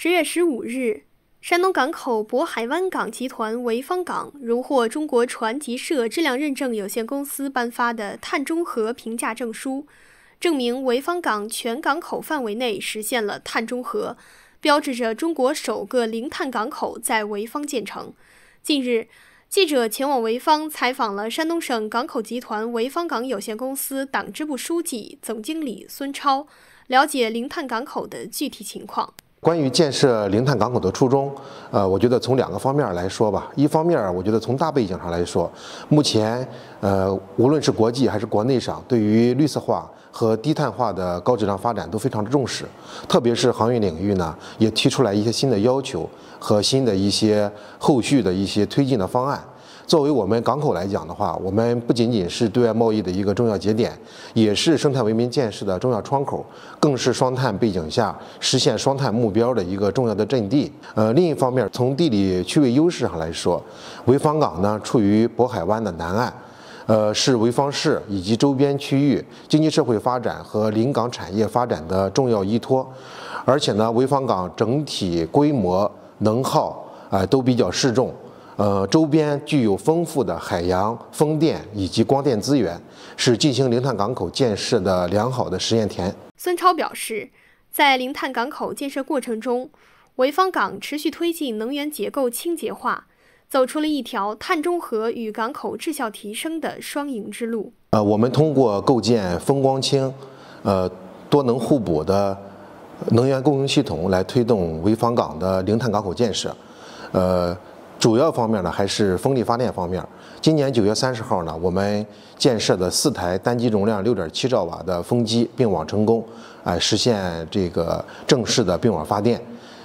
十月十五日，山东港口渤海湾港集团潍坊港荣获中国船级社质量认证有限公司颁发的碳中和评价证书，证明潍坊港全港口范围内实现了碳中和，标志着中国首个零碳港口在潍坊建成。近日，记者前往潍坊采访了山东省港口集团潍坊港有限公司党支部书记、总经理孙超，了解零碳港口的具体情况。关于建设零碳港口的初衷，呃，我觉得从两个方面来说吧。一方面，我觉得从大背景上来说，目前，呃，无论是国际还是国内上，对于绿色化和低碳化的高质量发展都非常的重视。特别是航运领域呢，也提出来一些新的要求和新的一些后续的一些推进的方案。作为我们港口来讲的话，我们不仅仅是对外贸易的一个重要节点，也是生态文明建设的重要窗口，更是双碳背景下实现双碳目标的一个重要的阵地。呃，另一方面，从地理区位优势上来说，潍坊港呢处于渤海湾的南岸，呃，是潍坊市以及周边区域经济社会发展和临港产业发展的重要依托。而且呢，潍坊港整体规模、能耗啊都比较适中。呃，周边具有丰富的海洋、风电以及光电资源，是进行零碳港口建设的良好的实验田。孙超表示，在零碳港口建设过程中，潍坊港持续推进能源结构清洁化，走出了一条碳中和与港口质效提升的双赢之路。呃，我们通过构建风光清、呃多能互补的能源供应系统来推动潍坊港的零碳港口建设，呃。主要方面呢，还是风力发电方面。今年九月三十号呢，我们建设的四台单机容量六点七兆瓦的风机并网成功，哎，实现这个正式的并网发电。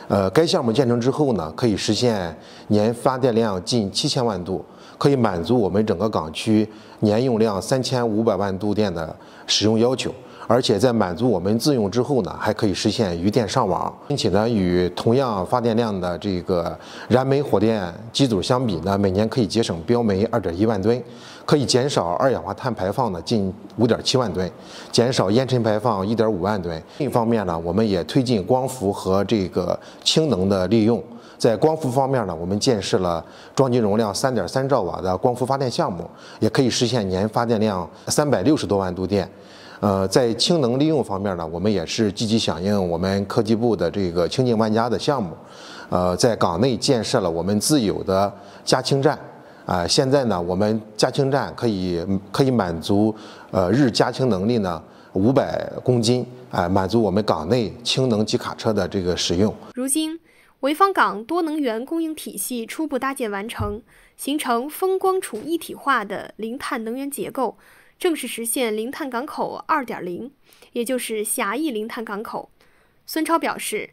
呃，该项目建成之后呢，可以实现年发电量近七千万度，可以满足我们整个港区年用量三千五百万度电的使用要求。而且在满足我们自用之后呢，还可以实现余电上网，并且呢，与同样发电量的这个燃煤火电机组相比呢，每年可以节省标煤二点一万吨，可以减少二氧化碳排放呢近五点七万吨，减少烟尘排放一点五万吨。另一方面呢，我们也推进光伏和这个氢能的利用，在光伏方面呢，我们建设了装机容量三点三兆瓦的光伏发电项目，也可以实现年发电量三百六十多万度电。呃，在氢能利用方面呢，我们也是积极响应我们科技部的这个“清净万家”的项目，呃，在港内建设了我们自有的加氢站，啊，现在呢，我们加氢站可以可以满足呃日加氢能力呢五百公斤，啊，满足我们港内氢能机卡车的这个使用。如今，潍坊港多能源供应体系初步搭建完成，形成风光储一体化的零碳能源结构。正式实现零碳港口二点零，也就是狭义零碳港口。孙超表示，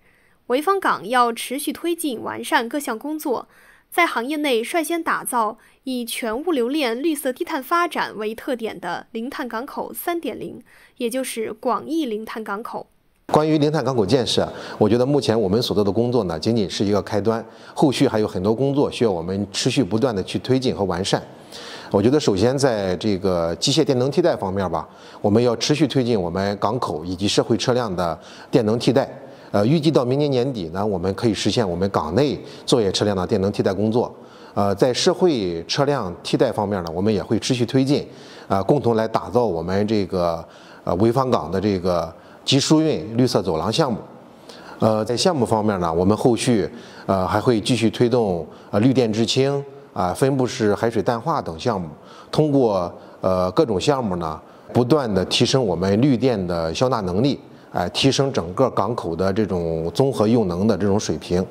潍坊港要持续推进完善各项工作，在行业内率先打造以全物流链绿色低碳发展为特点的零碳港口三点零，也就是广义零碳港口。关于零碳港口建设，我觉得目前我们所做的工作呢，仅仅是一个开端，后续还有很多工作需要我们持续不断的去推进和完善。我觉得首先在这个机械电能替代方面吧，我们要持续推进我们港口以及社会车辆的电能替代。呃，预计到明年年底呢，我们可以实现我们港内作业车辆的电能替代工作。呃，在社会车辆替代方面呢，我们也会持续推进，啊，共同来打造我们这个呃潍坊港的这个集疏运绿色走廊项目。呃，在项目方面呢，我们后续呃还会继续推动呃绿电制氢。啊，分布式海水淡化等项目，通过呃各种项目呢，不断的提升我们绿电的消纳能力，哎，提升整个港口的这种综合用能的这种水平。